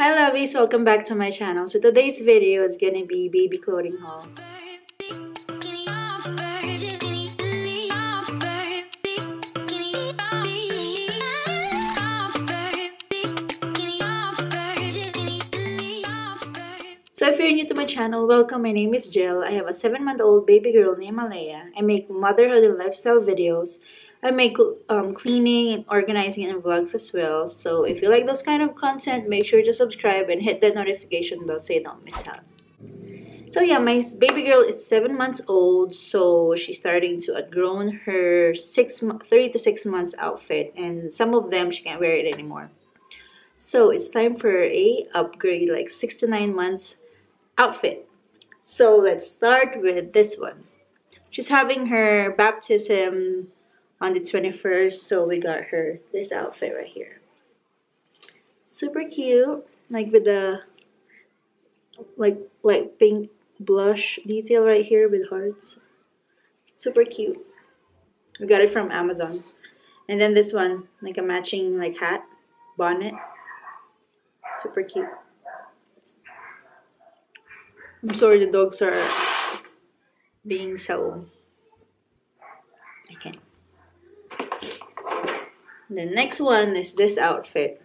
Hi lovies, welcome back to my channel. So today's video is gonna be baby clothing haul. So if you're new to my channel, welcome. My name is Jill. I have a 7-month-old baby girl named Alaiya. I make motherhood and lifestyle videos. I make um, cleaning and organizing and vlogs as well. So if you like those kind of content, make sure to subscribe and hit that notification bell so you don't miss out. So yeah, my baby girl is 7 months old. So she's starting to outgrown her six, 3 to 6 months outfit. And some of them, she can't wear it anymore. So it's time for a upgrade like 6 to 9 months outfit. So let's start with this one. She's having her baptism on the 21st, so we got her this outfit right here. Super cute, like with the like like pink blush detail right here with hearts. Super cute. We got it from Amazon. And then this one, like a matching like hat, bonnet. Super cute. I'm sorry the dogs are being so I can't. The next one is this outfit.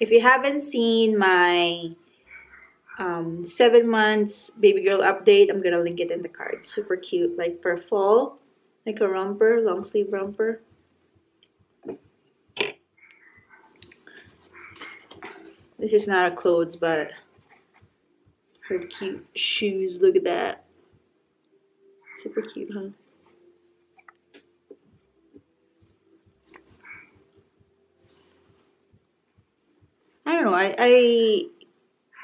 If you haven't seen my um, seven months baby girl update, I'm gonna link it in the card. Super cute, like for fall, like a romper, long sleeve romper. This is not a clothes, but her cute shoes. Look at that. Super cute, huh? I don't know. I I,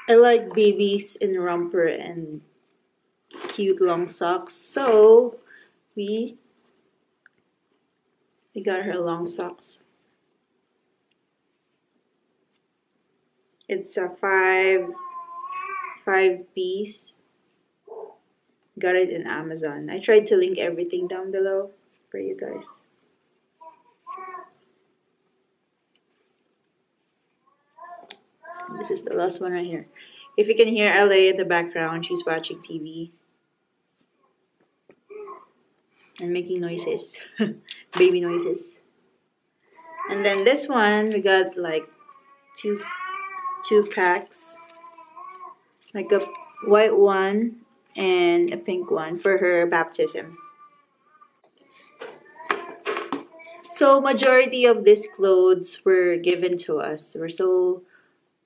I like babies in romper and cute long socks. So we we got her long socks. It's a five five piece. Got it in Amazon. I tried to link everything down below for you guys. Is the last one right here. If you can hear LA in the background, she's watching TV. And making noises. Baby noises. And then this one, we got like two two packs like a white one and a pink one for her baptism. So majority of these clothes were given to us. We're so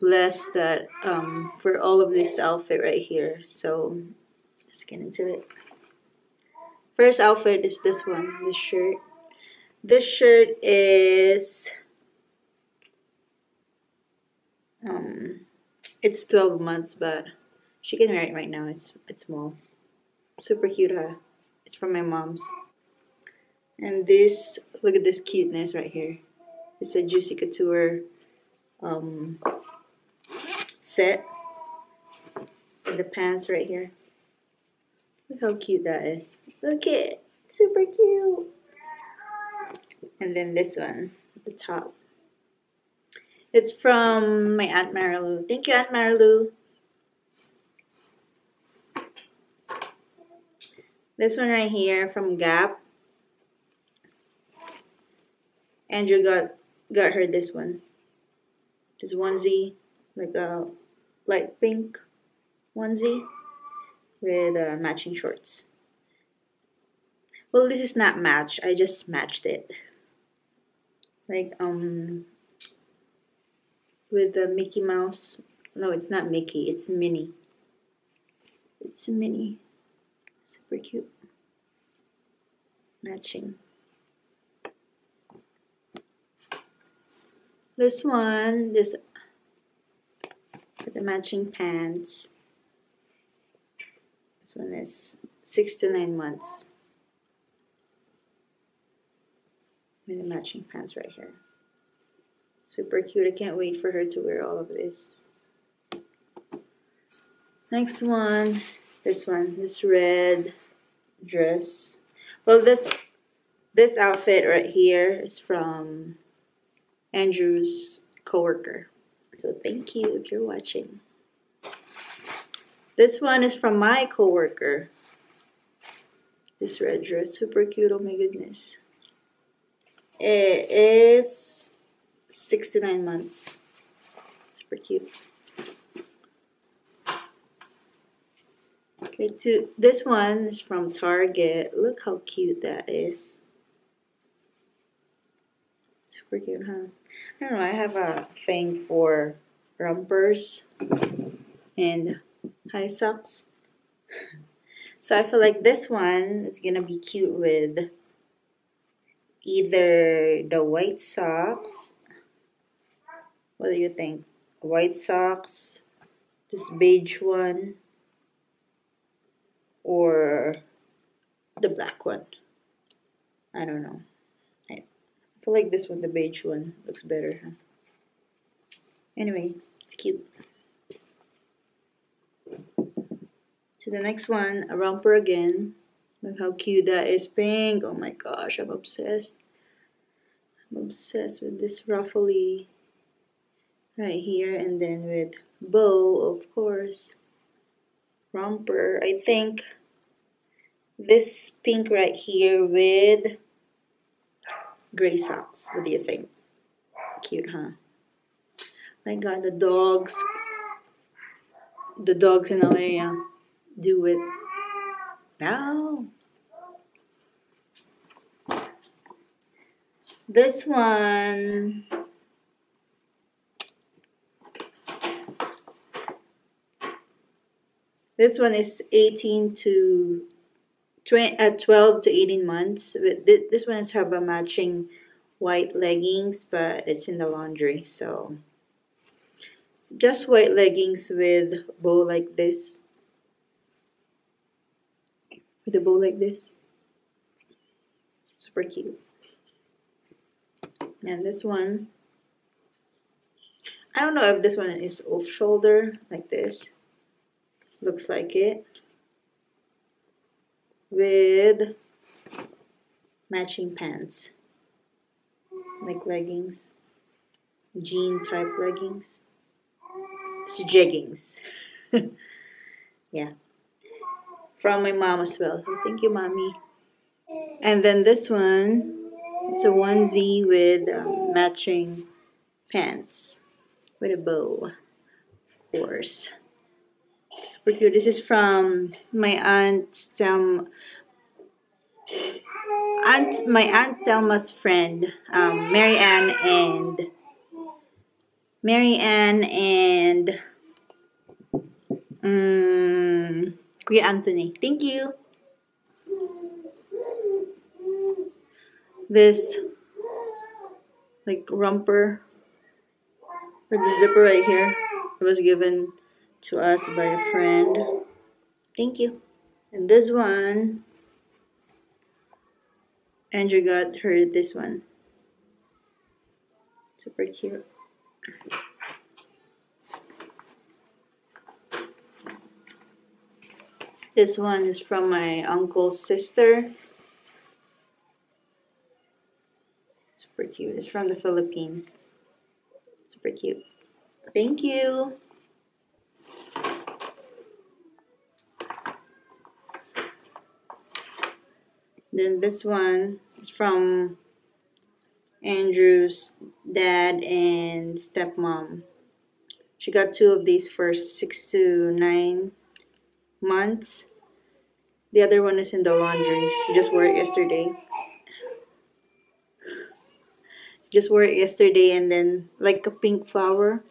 blessed that um, for all of this outfit right here. So let's get into it. First outfit is this one, this shirt. This shirt is um it's 12 months, but she can wear it right now. It's it's small. Super cute, huh? It's from my mom's. And this, look at this cuteness right here. It's a Juicy Couture um, set. And the pants right here. Look how cute that is. Look it. Super cute. And then this one, at the top. It's from my Aunt Marilu. Thank you, Aunt Marilu. This one right here from Gap. Andrew got got her this one. This onesie, like a light pink onesie with uh, matching shorts. Well, this is not match. I just matched it. Like um with the Mickey Mouse. No, it's not Mickey, it's Minnie. It's Minnie. Super cute. Matching. This one, this matching pants. This one is six to nine months. With the matching pants right here. Super cute. I can't wait for her to wear all of this. Next one. This one. This red dress. Well, this this outfit right here is from Andrew's coworker. So thank you if you're watching. This one is from my coworker. This red dress, super cute. Oh my goodness. It is six to nine months. Super cute. Okay, to this one is from Target. Look how cute that is. Super cute, huh? I don't know, I have a thing for rompers and high socks. So I feel like this one is gonna be cute with either the white socks. What do you think? White socks, this beige one, or the black one. I don't know. I like this one, the beige one, looks better. Huh? Anyway, it's cute. To the next one, a romper again. Look how cute that is. Pink. Oh my gosh, I'm obsessed. I'm obsessed with this ruffly right here and then with bow, of course romper. I think this pink right here with gray socks. What do you think? Cute, huh? My god, the dogs. The dogs in LA do it. Now. This one This one is 18 to 20, uh, 12 to 18 months. This one is have a matching white leggings, but it's in the laundry. So just white leggings with bow like this. With a bow like this. Super cute. And this one, I don't know if this one is off shoulder like this looks like it with matching pants. Like leggings. Jean type leggings. It's jeggings. Yeah. From my mom as well. Thank you mommy. And then this one is a onesie with um, matching pants. With a bow of course with you. This is from my aunt um, aunt my aunt Thelma's friend, um, Mary Ann and Mary Ann and um, Kuya Anthony. Thank you. This like romper with the zipper right here. It was given to us by a friend. Thank you. And this one, Andrew got her this one. Super cute. This one is from my uncle's sister. Super cute. It's from the Philippines. Super cute. Thank you. Then this one is from Andrew's dad and stepmom. She got two of these for six to nine months. The other one is in the laundry. She just wore it yesterday. Just wore it yesterday and then like a pink flower.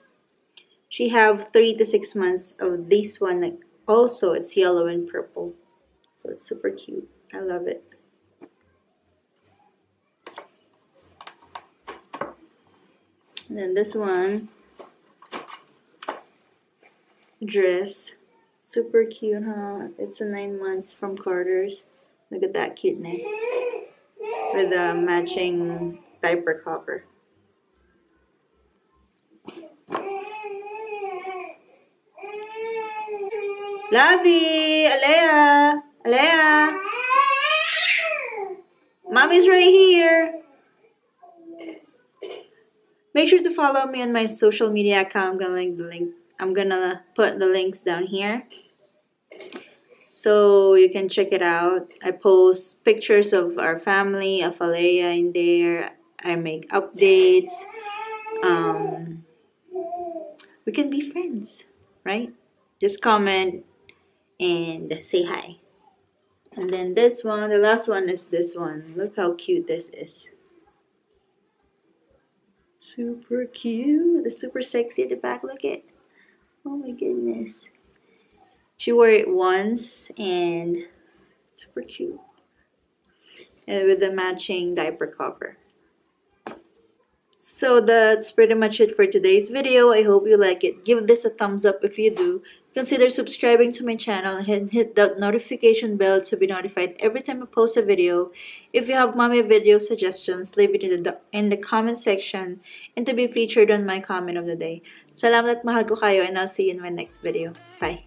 She have three to six months of this one. Also, it's yellow and purple. So it's super cute. I love it. And then this one dress. Super cute, huh? It's a nine months from Carter's. Look at that cuteness. With a matching diaper cover. Lovey! Alaiya! Alaiya! Mommy's right here. Make sure to follow me on my social media account. I'm gonna link the link. I'm gonna put the links down here so you can check it out. I post pictures of our family, of Alaiya in there. I make updates. Um, we can be friends, right? Just comment and say hi. And then this one, the last one is this one. Look how cute this is. Super cute. The super sexy at the back. Look at. Oh my goodness. She wore it once and super cute. And with the matching diaper cover. So that's pretty much it for today's video. I hope you like it. Give this a thumbs up if you do. Consider subscribing to my channel and hit the notification bell to be notified every time I post a video. If you have mommy video suggestions, leave it in the, in the comment section and to be featured on my comment of the day. Salamat at mahal ko kayo and I'll see you in my next video. Bye!